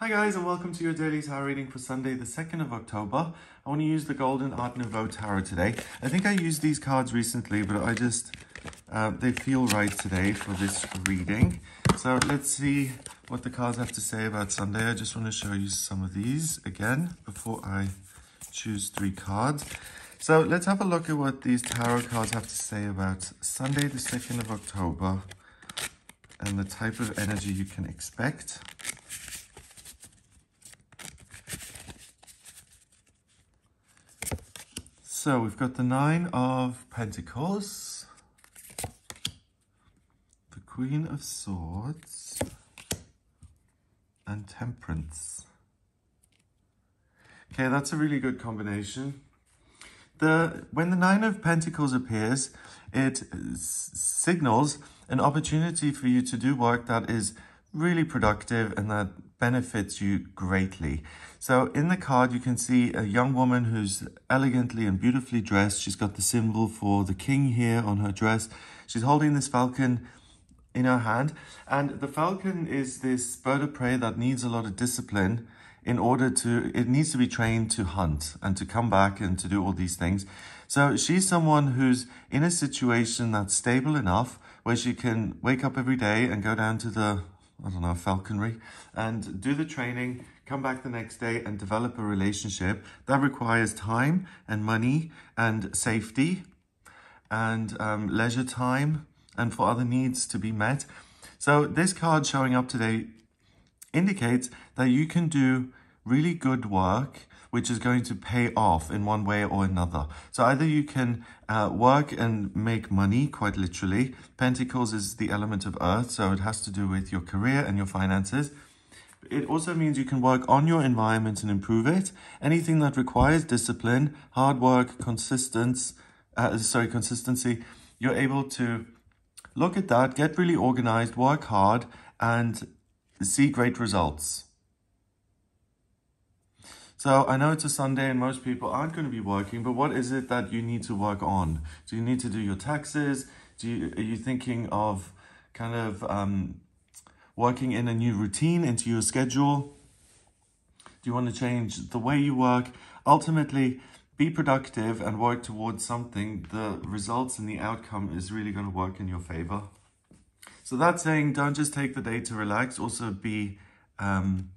Hi guys and welcome to your daily tarot reading for Sunday the 2nd of October. I want to use the Golden Art Nouveau Tarot today. I think I used these cards recently but I just, uh, they feel right today for this reading. So let's see what the cards have to say about Sunday. I just want to show you some of these again before I choose three cards. So let's have a look at what these tarot cards have to say about Sunday the 2nd of October and the type of energy you can expect. So we've got the Nine of Pentacles, the Queen of Swords, and Temperance. Okay, that's a really good combination. The When the Nine of Pentacles appears, it signals an opportunity for you to do work that is really productive and that benefits you greatly. So in the card, you can see a young woman who's elegantly and beautifully dressed. She's got the symbol for the king here on her dress. She's holding this falcon in her hand. And the falcon is this bird of prey that needs a lot of discipline in order to, it needs to be trained to hunt and to come back and to do all these things. So she's someone who's in a situation that's stable enough where she can wake up every day and go down to the I don't know, falconry, and do the training, come back the next day and develop a relationship. That requires time and money and safety and um, leisure time and for other needs to be met. So this card showing up today indicates that you can do really good work which is going to pay off in one way or another. So either you can uh, work and make money, quite literally. Pentacles is the element of earth, so it has to do with your career and your finances. It also means you can work on your environment and improve it. Anything that requires discipline, hard work, consistency, uh, sorry, consistency, you're able to look at that, get really organized, work hard, and see great results. So I know it's a Sunday and most people aren't going to be working, but what is it that you need to work on? Do you need to do your taxes? Do you, are you thinking of kind of um, working in a new routine into your schedule? Do you want to change the way you work? Ultimately, be productive and work towards something. The results and the outcome is really going to work in your favor. So that's saying don't just take the day to relax, also be um,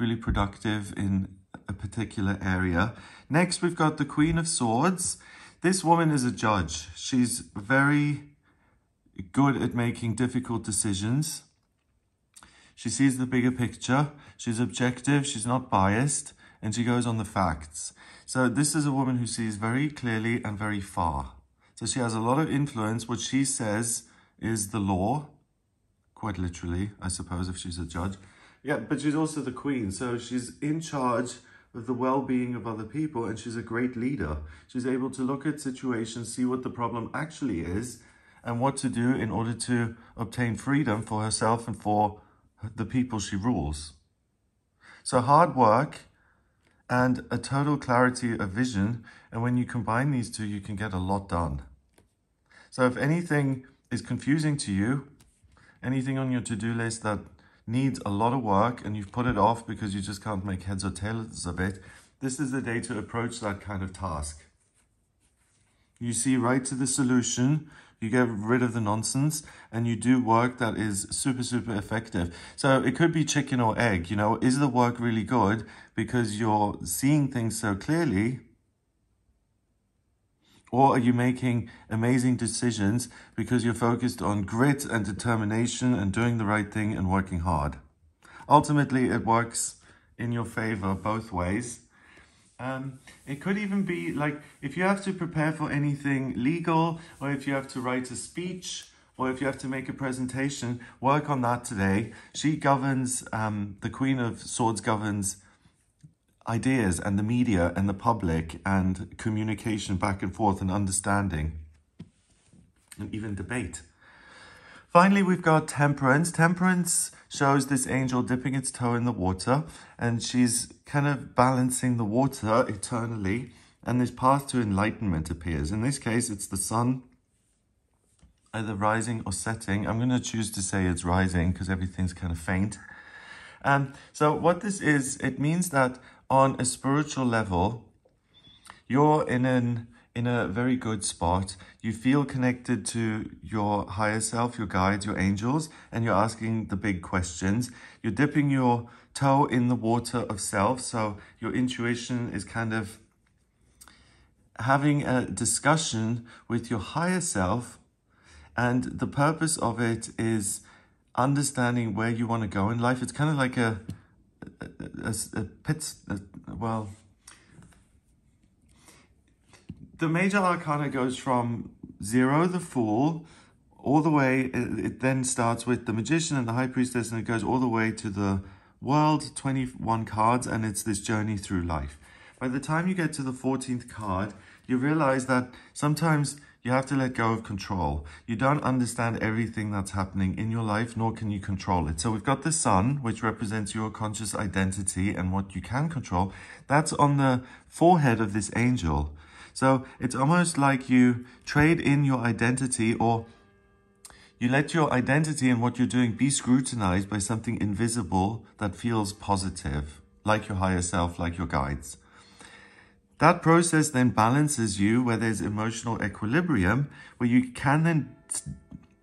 really productive in particular area. Next, we've got the Queen of Swords. This woman is a judge. She's very good at making difficult decisions. She sees the bigger picture. She's objective. She's not biased. And she goes on the facts. So this is a woman who sees very clearly and very far. So she has a lot of influence. What she says is the law. Quite literally, I suppose, if she's a judge. Yeah, but she's also the queen. So she's in charge the well-being of other people and she's a great leader. She's able to look at situations, see what the problem actually is and what to do in order to obtain freedom for herself and for the people she rules. So hard work and a total clarity of vision and when you combine these two you can get a lot done. So if anything is confusing to you, anything on your to-do list that needs a lot of work and you've put it off because you just can't make heads or tails of it, this is the day to approach that kind of task. You see right to the solution, you get rid of the nonsense and you do work that is super, super effective. So it could be chicken or egg, you know, is the work really good because you're seeing things so clearly or are you making amazing decisions because you're focused on grit and determination and doing the right thing and working hard? Ultimately, it works in your favor both ways. Um, it could even be like if you have to prepare for anything legal or if you have to write a speech or if you have to make a presentation, work on that today. She governs, um, the Queen of Swords governs ideas and the media and the public and communication back and forth and understanding and even debate. Finally, we've got temperance. Temperance shows this angel dipping its toe in the water and she's kind of balancing the water eternally and this path to enlightenment appears. In this case, it's the sun either rising or setting. I'm going to choose to say it's rising because everything's kind of faint. Um, so what this is, it means that on a spiritual level, you're in an in a very good spot. You feel connected to your higher self, your guides, your angels, and you're asking the big questions. You're dipping your toe in the water of self. So your intuition is kind of having a discussion with your higher self. And the purpose of it is understanding where you want to go in life. It's kind of like a, a, a, a pit, a, well, the major arcana goes from zero, the fool, all the way, it, it, then starts with the magician and the high priestess, and it goes all the way to the world, 21 cards, and it's this journey through life. By the time you get to the 14th card, you realize that sometimes you have to let go of control. You don't understand everything that's happening in your life, nor can you control it. So we've got the sun, which represents your conscious identity and what you can control. That's on the forehead of this angel. So it's almost like you trade in your identity or you let your identity and what you're doing be scrutinized by something invisible that feels positive, like your higher self, like your guides. That process then balances you where there's emotional equilibrium, where you can then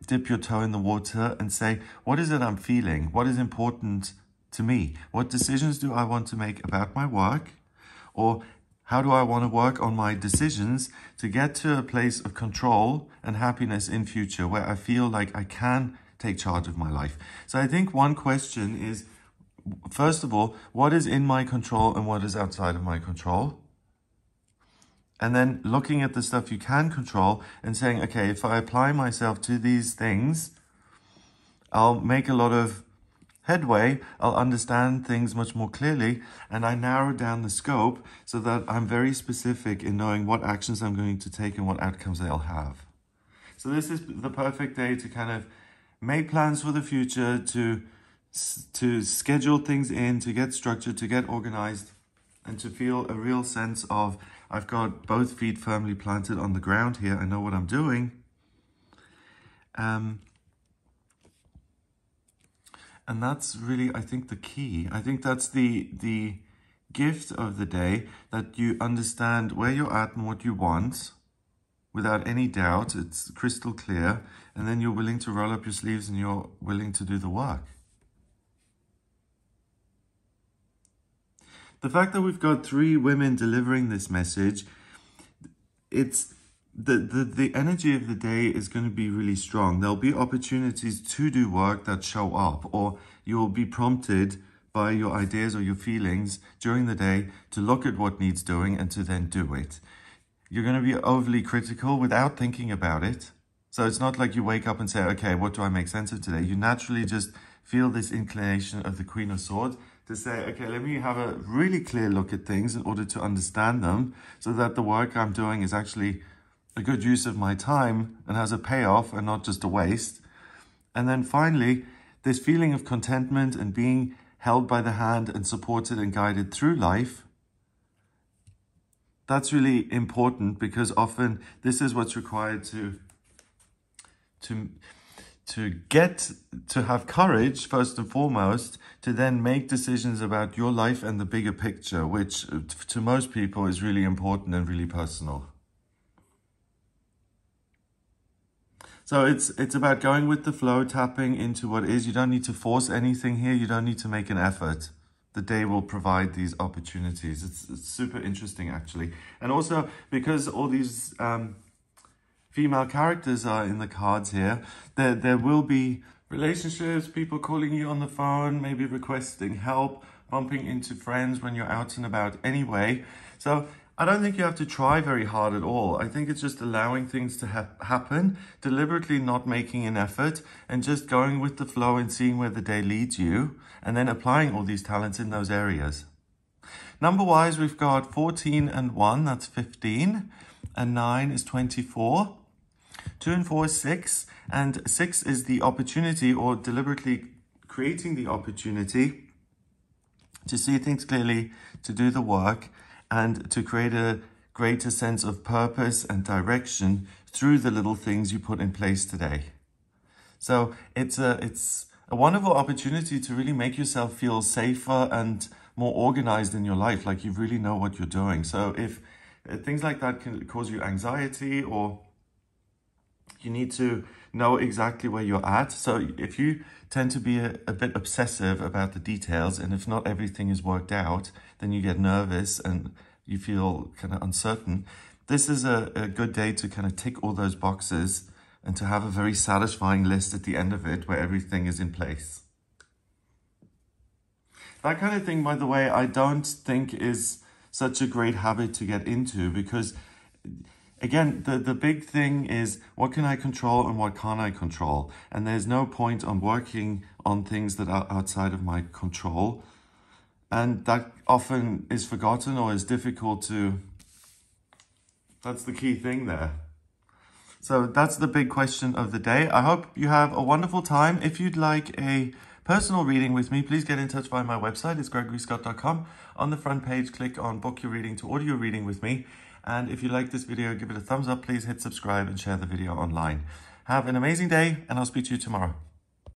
dip your toe in the water and say, what is it I'm feeling? What is important to me? What decisions do I want to make about my work? Or how do I want to work on my decisions to get to a place of control and happiness in future where I feel like I can take charge of my life? So I think one question is, first of all, what is in my control and what is outside of my control? And then looking at the stuff you can control and saying, okay, if I apply myself to these things, I'll make a lot of headway, I'll understand things much more clearly, and I narrow down the scope so that I'm very specific in knowing what actions I'm going to take and what outcomes they'll have. So this is the perfect day to kind of make plans for the future, to, to schedule things in, to get structured, to get organized, and to feel a real sense of I've got both feet firmly planted on the ground here. I know what I'm doing. Um, and that's really, I think, the key. I think that's the the gift of the day, that you understand where you're at and what you want without any doubt. It's crystal clear. And then you're willing to roll up your sleeves and you're willing to do the work. The fact that we've got three women delivering this message, it's the, the, the energy of the day is going to be really strong. There'll be opportunities to do work that show up, or you'll be prompted by your ideas or your feelings during the day to look at what needs doing and to then do it. You're going to be overly critical without thinking about it. So it's not like you wake up and say, okay, what do I make sense of today? You naturally just feel this inclination of the Queen of Swords to say, okay, let me have a really clear look at things in order to understand them so that the work I'm doing is actually a good use of my time and has a payoff and not just a waste. And then finally, this feeling of contentment and being held by the hand and supported and guided through life. That's really important because often this is what's required to to to get to have courage first and foremost to then make decisions about your life and the bigger picture which to most people is really important and really personal. So it's it's about going with the flow tapping into what is. You don't need to force anything here. You don't need to make an effort. The day will provide these opportunities. It's, it's super interesting actually. And also because all these um, female characters are in the cards here. There, there will be relationships, people calling you on the phone, maybe requesting help, bumping into friends when you're out and about anyway. So I don't think you have to try very hard at all. I think it's just allowing things to ha happen, deliberately not making an effort, and just going with the flow and seeing where the day leads you, and then applying all these talents in those areas. Number wise, we've got 14 and 1, that's 15, and 9 is 24. Two and four is six, and six is the opportunity or deliberately creating the opportunity to see things clearly, to do the work, and to create a greater sense of purpose and direction through the little things you put in place today. So it's a it's a wonderful opportunity to really make yourself feel safer and more organized in your life, like you really know what you're doing. So if uh, things like that can cause you anxiety or you need to know exactly where you're at. So if you tend to be a, a, bit obsessive about the details and if not everything is worked out, then you get nervous and you feel kind of uncertain. This is a, a good day to kind of tick all those boxes and to have a very satisfying list at the end of it where everything is in place. That kind of thing, by the way, I don't think is such a great habit to get into because again, the, the big thing is what can I control and what can't I control? And there's no point on working on things that are outside of my control. And that often is forgotten or is difficult to, that's the key thing there. So that's the big question of the day. I hope you have a wonderful time. If you'd like a personal reading with me, please get in touch via my website. It's gregoryscott.com. On the front page, click on book your reading to audio reading with me. And if you like this video, give it a thumbs up. Please hit subscribe and share the video online. Have an amazing day and I'll speak to you tomorrow.